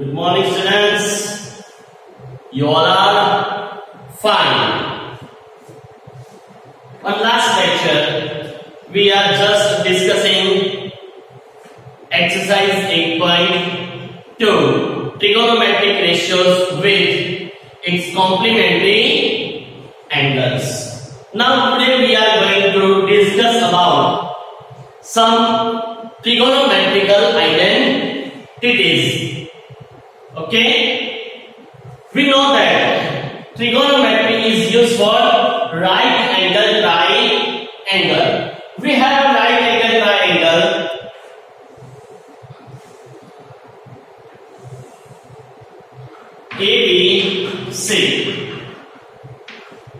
Good morning, students. You all are fine. On last lecture, we are just discussing exercise 8.2 trigonometric ratios with its complementary angles. Now today we are going to discuss about some trigonometrical identities. Okay? We know that trigonometry is used for right angle triangle. We have a right angle triangle. ABC.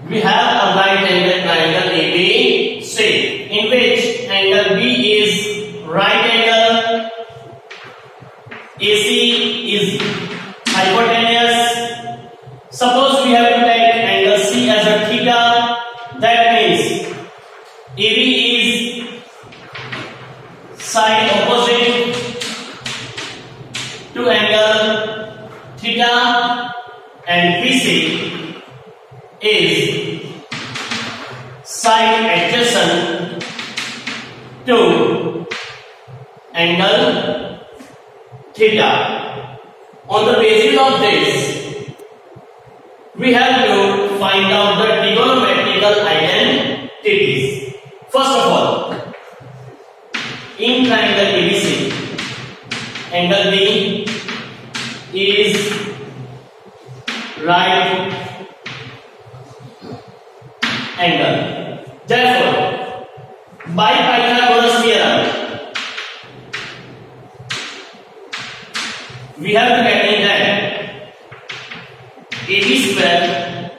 We have a right angle triangle ABC in which angle B is right angle, AC basis of this, we have to find out the trigonometrical identities. First of all, in triangle ABC, angle B is right angle. Therefore, by Pythagoras theorem, we have to get in that AB square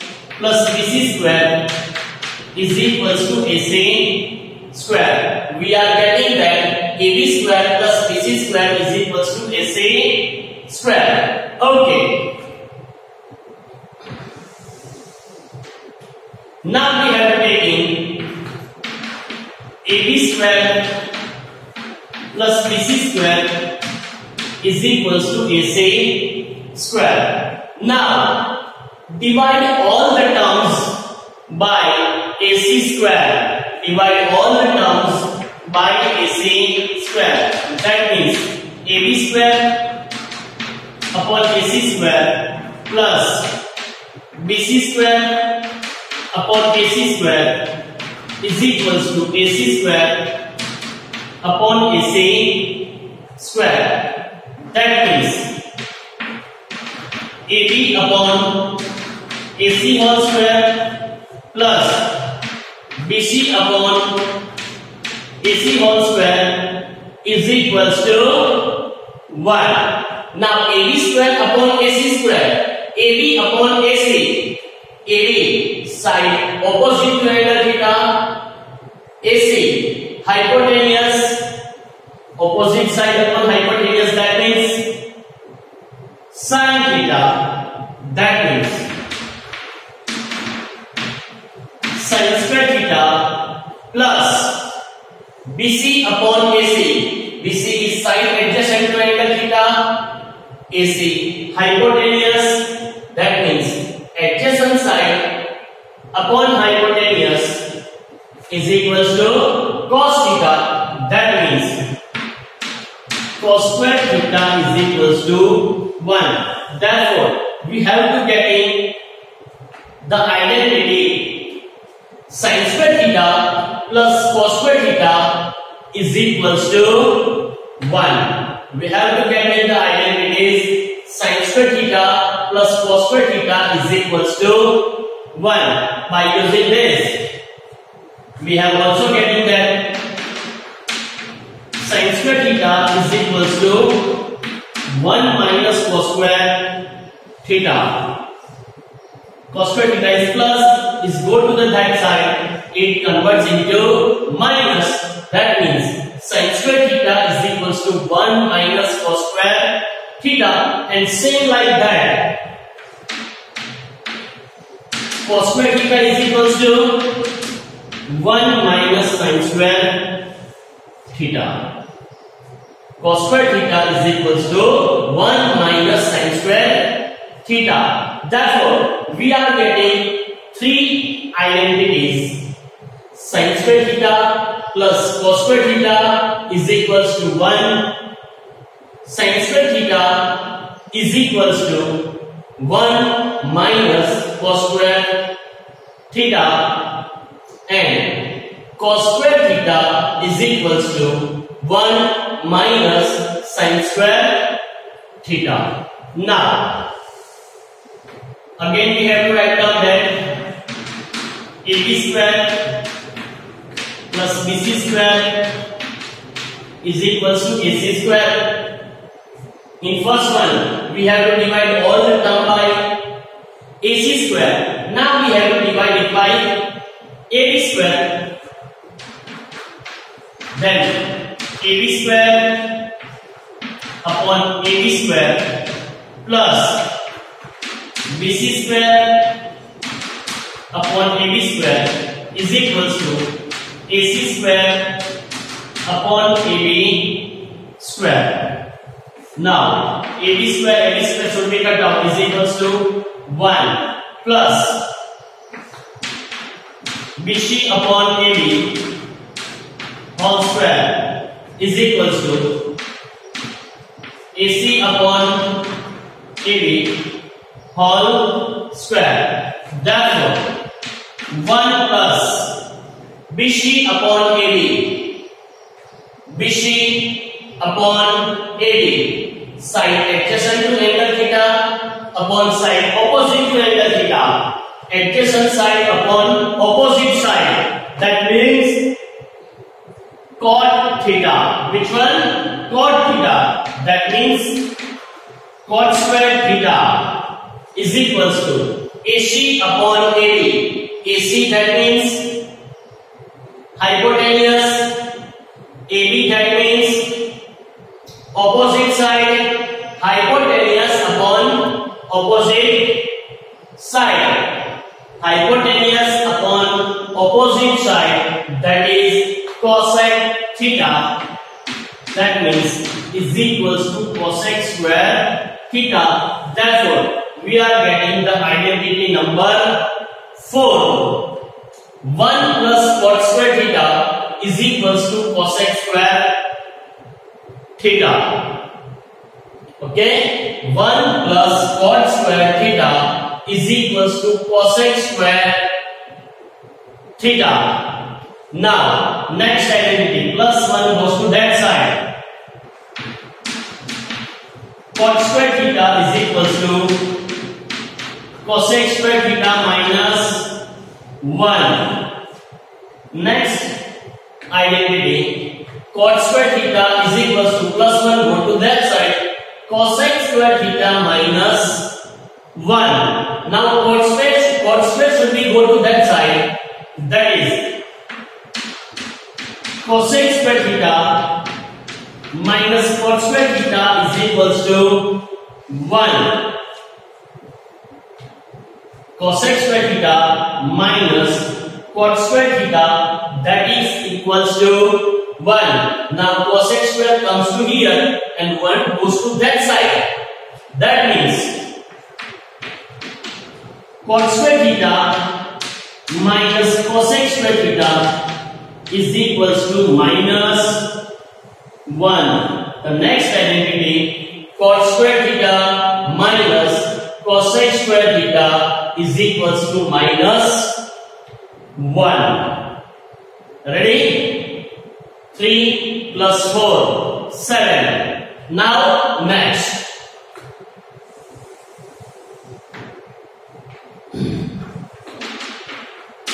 plus BC square is equals to AC square. We are getting that AB square plus BC square is equals to AC square. Okay. Now we have taken AB square plus BC square is equals to AC square. Now divide all by AC square. Divide all the terms by AC square. That means AB square upon AC square plus BC square upon AC square is equals to AC square upon AC square. That means AB upon AC whole square plus BC upon AC whole square is equals to 1. Now AB square upon AC square, AB upon AC, AB side opposite to angle AC hypotenuse that means adjacent side upon hypotenuse is equals to cos theta. That means cos square theta is equals to 1. Therefore, we have to get in the identity sin square theta plus cos square theta is equals to 1. We have to get in the identities sin square theta plus cos square theta is equals to 1. By using this, we have also getting that sin square theta is equals to 1 minus cos square theta. Cos square theta is plus, is go to the that side, it converts into minus. That means sin square theta is equals to 1 minus cos square theta and same like that. Cos square theta is equals to 1 minus sin square theta. cos square theta is equals to 1 minus sin square theta. Therefore, we are getting three identities. sine square theta plus cos square theta is equals to 1. Sin square theta is equals to 1 minus cos square theta and cos square theta is equals to 1 minus sin square theta. Now, again we have to write down that AB square plus BC square is equals to AC square. In first one, we have to divide all the term by AC square. Now we have to divide it by AB square. Then AB square upon AB square plus BC square upon AB square is equals to AC square upon AB square. Now, AB square, AB square should be cut is equals to 1 plus BC upon AB whole square is equals to AC upon AB whole square. Therefore, 1 plus BC upon AB BC upon side adjacent to angle theta upon side opposite to angle theta. Adjacent side upon opposite side. That means cot theta which one? Cot theta. That means cot square theta is equals to AC upon AB AC that means hypotenuse cosec square theta. Okay, 1 plus cot square theta is equals to cosec square theta. Now, next identity plus 1 goes to that side. Cot square theta is equals to cosec square theta minus 1. Next identity cot square theta is equals to plus 1 go to that side cosec square theta minus 1 now cot square cot should be go to that side. That is cosec square theta minus cot square theta is equals to 1 cosec square theta minus cot square theta that is equals to 1. Now cosec square comes to here and 1 goes to that side. That means cot square theta minus cosec square theta is equals to minus 1. The next identity cot square theta minus cosec square theta is equals to minus 1. Ready? 3 plus 4, 7. Now next.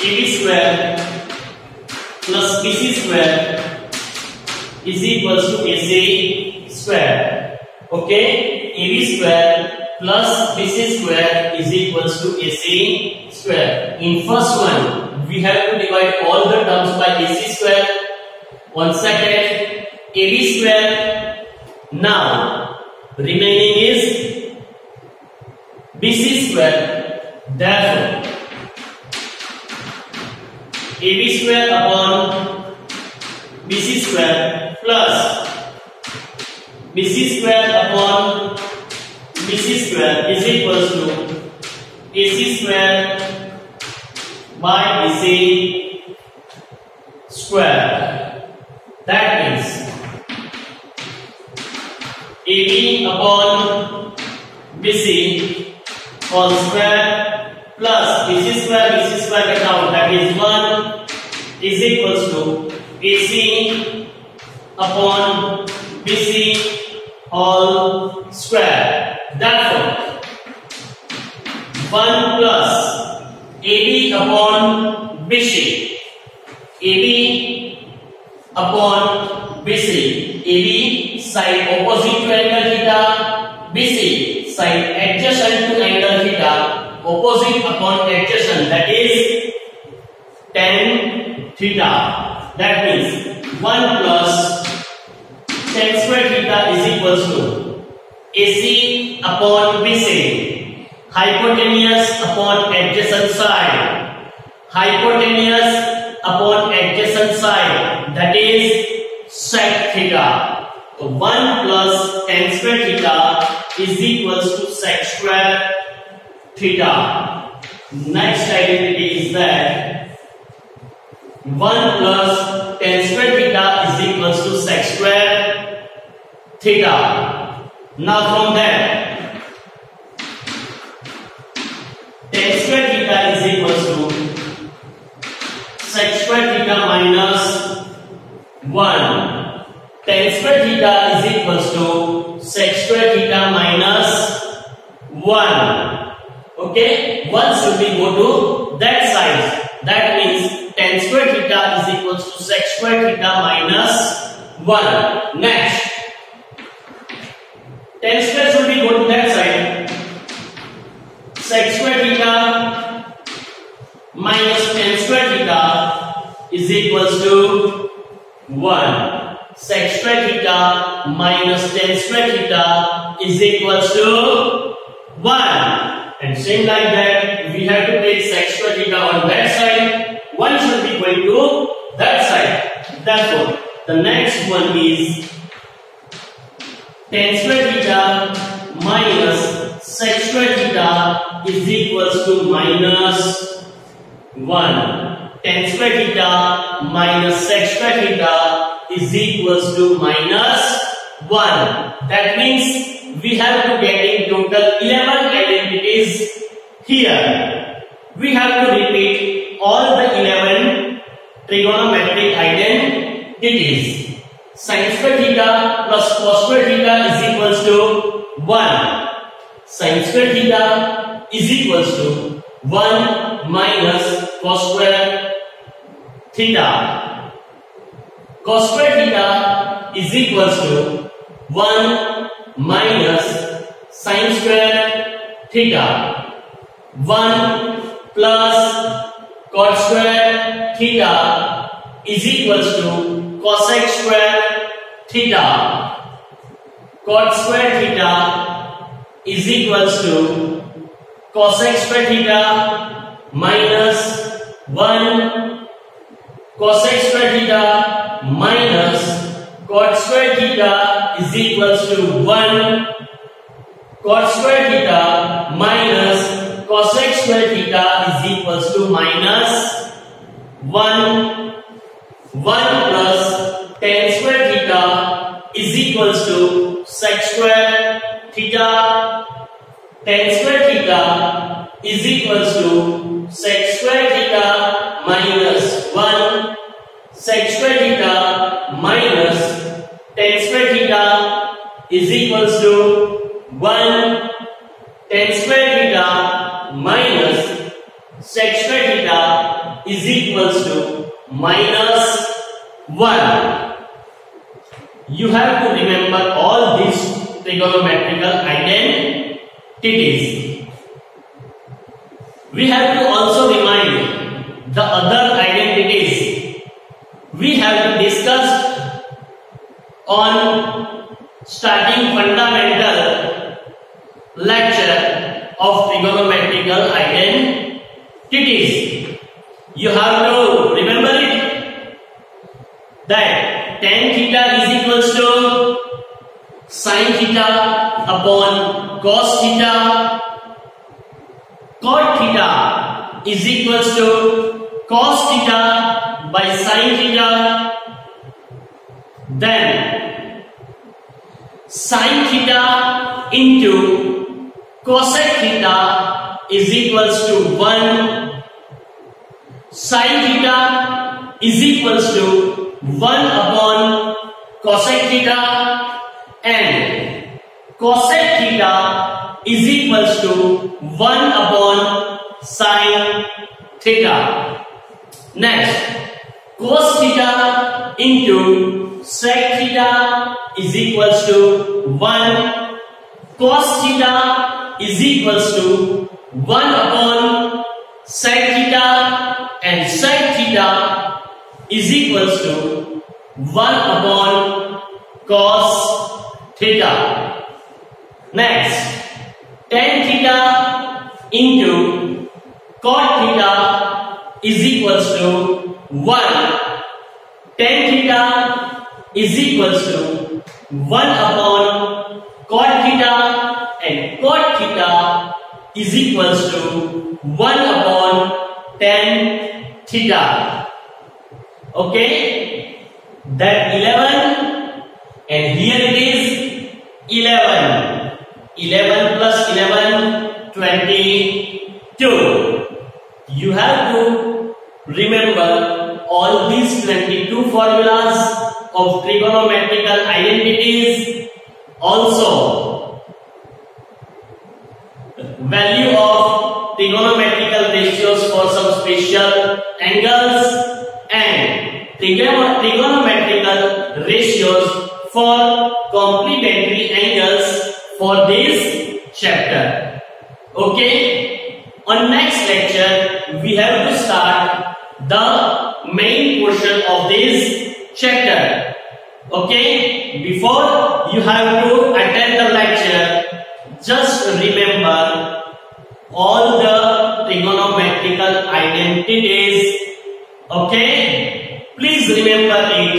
AB square plus BC square is equals to AC square. Okay? AB square plus BC square is equals to AC square. In first one, we have to divide all the terms by AC square. One second, AB square. Now, remaining is BC square. Therefore, AB square upon BC square plus BC square upon BC square is equals to AC square by BC square. That means AB upon BC whole square plus BC square BC square get out that is 1 is equals to AC upon BC whole square. Therefore, 1 plus AB upon BC. AB upon BC. AB side opposite to angle theta. BC side adjacent to angle theta. Opposite upon adjacent that is tan theta. That means 1 plus tan square theta is equals to AC upon BC. Hypotenuse upon adjacent side. Hypotenuse upon adjacent side. That is sec theta. So 1 plus tan square theta is equals to sec square theta. Next identity is that 1 plus tan square theta is equals to sec square theta. Now from there, 1. Okay, 1 should be go to that side. That means tan square theta is equals to sec square theta minus 1. Next, tan square should be go to that side. Sec square theta minus tan square theta is equals to 1. Sec square theta minus tan square theta is equals to 1. And same like that, we have to take sec square theta on that side. 1 should be going to that side. Therefore, the next one is tan square theta minus sec square theta is equals to minus 1. Tan square theta minus sec square theta is equals to minus 1. That means we have to get total 11 identities here. We have to repeat all the 11 trigonometric identities. Sin square theta plus cos square theta is equals to 1. Sin square theta is equals to 1 minus cos square theta. Cos square theta is equals to 1 minus sin square theta. 1 plus cot square theta is equals to cosec square theta. Cot square theta is equals to cosec square theta minus 1 cosec square theta minus cot square theta is equals to 1 cot square theta minus cosec square theta is equals to minus 1 1 plus tan square theta is equals to sec square theta. Tan square theta is equals to sec square theta minus 1 sec square theta minus tan square theta is equals to 1 tan square theta minus sec square theta is equals to minus 1. You have to remember all these trigonometrical identities. We have to also remind the other identities we have discussed on starting fundamental lecture of trigonometrical identities. You have to remember it tan theta upon cos theta. Cot theta is equals to cos theta by sin theta. Then sin theta into cosec theta is equals to 1 sin theta is equals to 1 upon cosec theta and cosec theta is equals to 1 upon sine theta. Next, cos theta into sec theta is equals to 1 cos theta is equals to 1 upon sec theta and sec theta is equals to 1 upon cos theta. Next, tan theta into cot theta is equals to 1. Tan theta is equals to 1 upon cot theta and cot theta is equals to 1 upon tan theta. Okay? That 11 11. 11 plus 22. You have to remember all these 22 formulas of trigonometrical identities. Also, value of trigonometrical ratios for some special angles and trigonometrical ratios for angles for this chapter. Okay. On next lecture, we have to start the main portion of this chapter. Okay. Before you have to attend the lecture, just remember all the trigonometrical identities. Okay. Please remember it